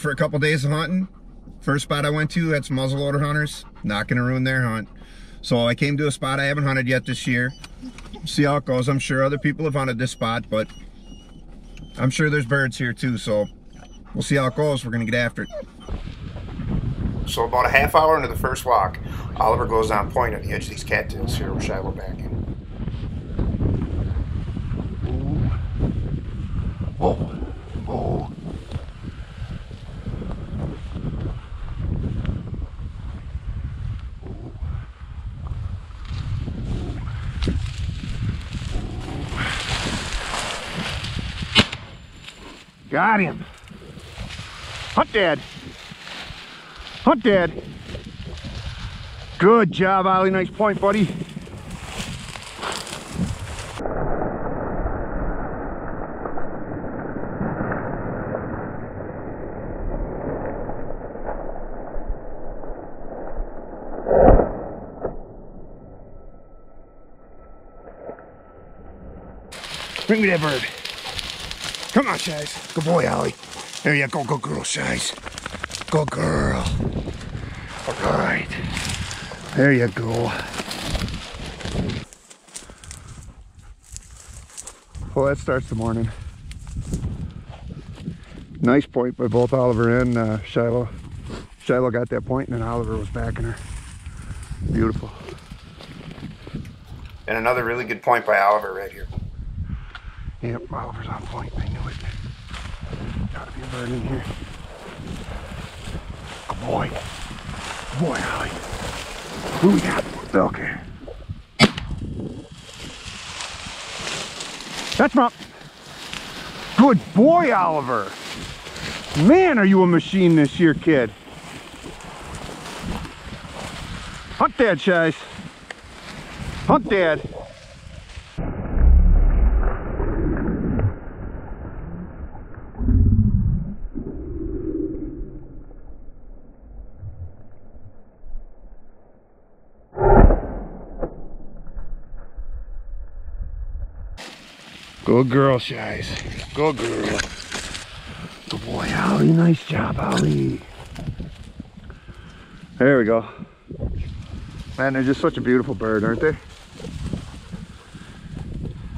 out for a couple days of hunting. First spot I went to had some muzzleloader hunters. Not gonna ruin their hunt. So I came to a spot I haven't hunted yet this year. See how it goes. I'm sure other people have hunted this spot, but I'm sure there's birds here too. So we'll see how it goes. We're gonna get after it. So about a half hour into the first walk, Oliver goes on point at the edge of these cattails here with Shiloh back in. Oh, oh. Got him. Hunt dead. Hunt dead. Good job, Ollie. Nice point, buddy. Bring me that bird. Come on, Shies. Good boy, Ollie. There you go, good girl, Shies. Good girl. All right. There you go. Well, that starts the morning. Nice point by both Oliver and uh, Shiloh. Shiloh got that point, and then Oliver was backing her. Beautiful. And another really good point by Oliver right here. Yep, Oliver's on point. I knew it. Gotta be a bird in here. Good boy. Good boy, Ollie. Who we got? Okay. That's my... Good boy, Oliver. Man, are you a machine this year, kid. Hunt dead, Shies. Hunt dead. Good girl, Shies. Good girl. Good boy, Ollie. Nice job, Ollie. There we go. Man, they're just such a beautiful bird, aren't they?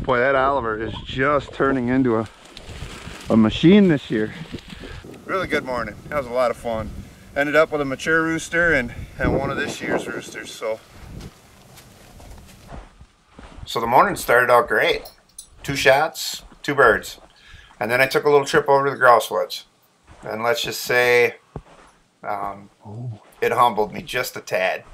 Boy, that Oliver is just turning into a, a machine this year. Really good morning. That was a lot of fun. Ended up with a mature rooster and, and one of this year's roosters, so. So the morning started out great. Two shots, two birds. And then I took a little trip over to the grouse woods. And let's just say um, it humbled me just a tad.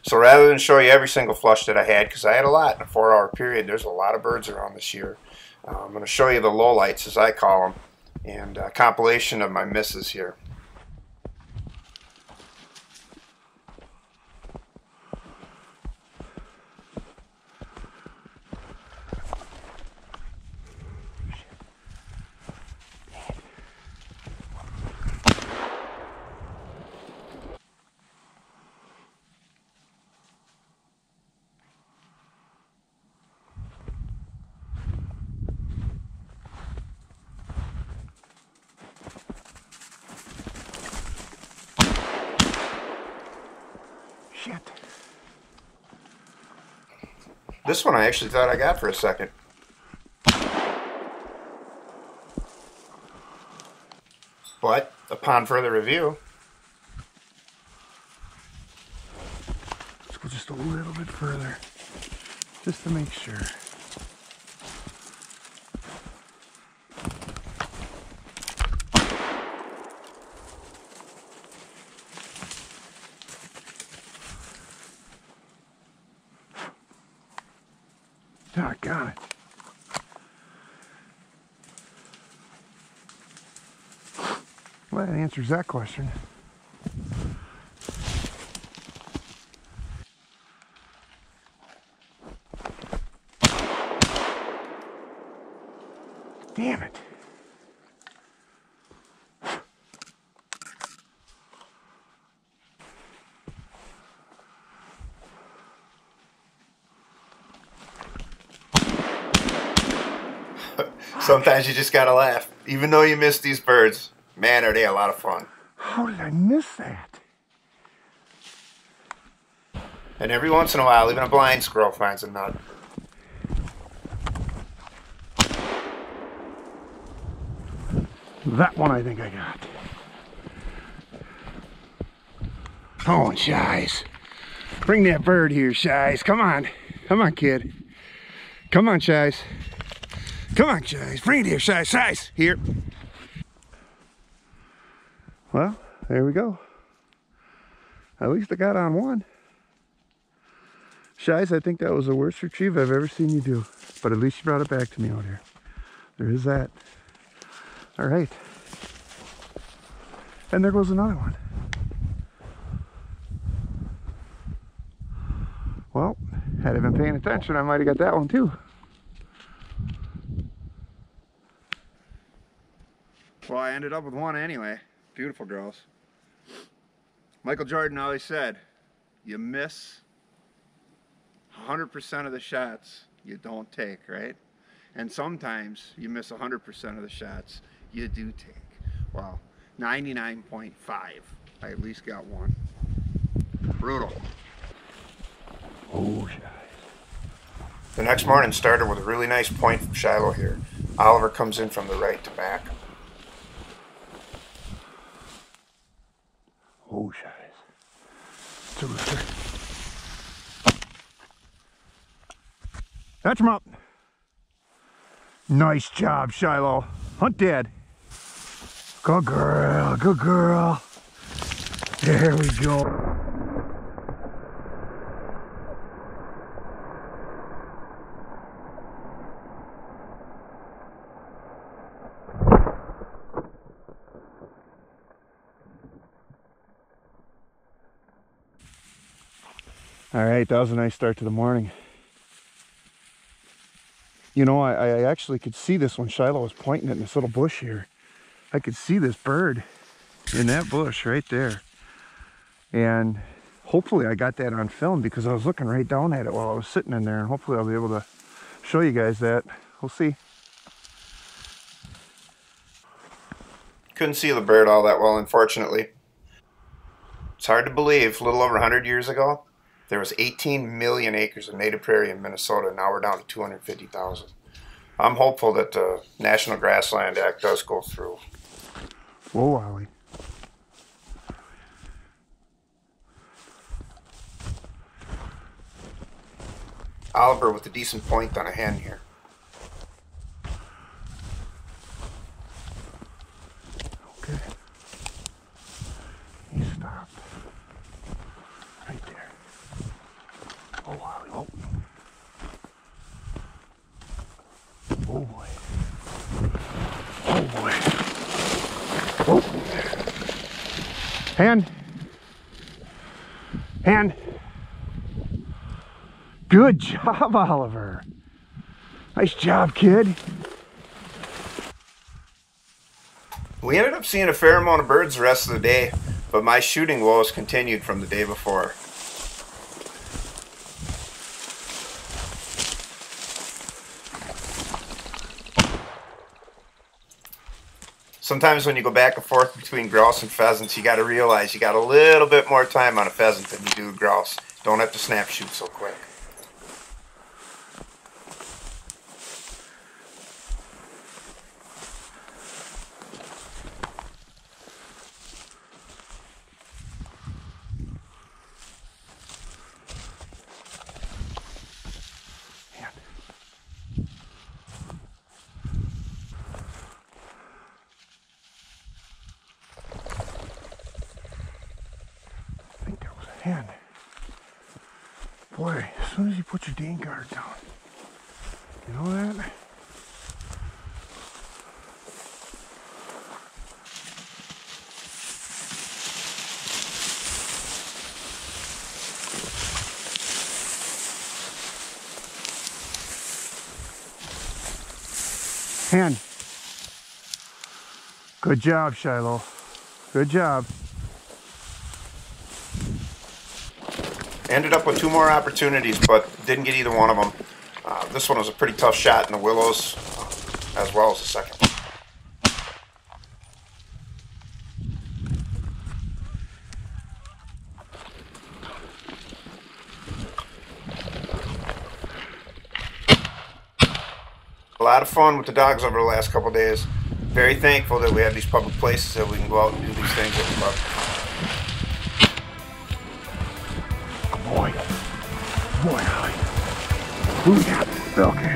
So rather than show you every single flush that I had, because I had a lot in a four hour period, there's a lot of birds around this year. Uh, I'm going to show you the lowlights, as I call them, and a compilation of my misses here. This one I actually thought I got for a second. But upon further review, Let's go just a little bit further. Just to make sure. Doggone it. Well, that answers that question. Damn it. sometimes you just gotta laugh, even though you miss these birds. Man, are they a lot of fun. How did I miss that? And every once in a while, even a blind squirrel finds a nut. That one I think I got. Oh, and Shies. Bring that bird here, Shies. Come on. Come on, kid. Come on, Shies. Come on, Shies. Bring it here, Shies. Shies. Here. Well, there we go. At least I got on one. Shies, I think that was the worst retrieve I've ever seen you do. But at least you brought it back to me out here. There is that. All right. And there goes another one. Well, had I been paying attention, I might have got that one too. Well, I ended up with one anyway. Beautiful girls. Michael Jordan always said, you miss 100% of the shots you don't take, right? And sometimes you miss 100% of the shots you do take. Well, 99.5. I at least got one. Brutal. Oh, The next morning started with a really nice point from Shiloh here. Oliver comes in from the right to back. Oh. It's a rooster. Catch him up. Nice job, Shiloh. Hunt dead. Good girl, good girl. There we go. All right, that was a nice start to the morning. You know, I, I actually could see this when Shiloh was pointing it in this little bush here. I could see this bird in that bush right there. And hopefully I got that on film because I was looking right down at it while I was sitting in there and hopefully I'll be able to show you guys that. We'll see. Couldn't see the bird all that well, unfortunately. It's hard to believe, a little over 100 years ago, there was 18 million acres of native prairie in Minnesota. Now we're down to 250,000. I'm hopeful that the National Grassland Act does go through. Whoa, Ollie. Oliver with a decent point on a hen here. Okay. He stopped. Right there. Oh, Ollie. Oh. Oh, boy. Oh, boy. Oh. Hand. Hand. Good job, Oliver. Nice job, kid. We ended up seeing a fair amount of birds the rest of the day, but my shooting woes continued from the day before. Sometimes when you go back and forth between grouse and pheasants, you got to realize you got a little bit more time on a pheasant than you do a grouse. Don't have to snap shoot so quick. Hand. I hen. Boy, as soon as you put your dang guard down, you know that? Hen. Good job, Shiloh. Good job. ended up with two more opportunities, but didn't get either one of them. Uh, this one was a pretty tough shot in the willows, uh, as well as the second. A lot of fun with the dogs over the last couple days. Very thankful that we have these public places that we can go out and do these things that we love. Ooh. Okay.